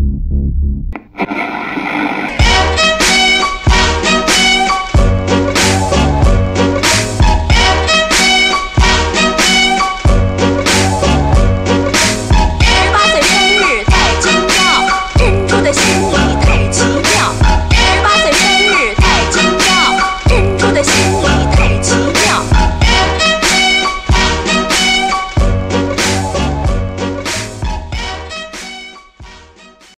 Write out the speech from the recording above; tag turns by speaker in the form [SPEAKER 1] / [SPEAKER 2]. [SPEAKER 1] you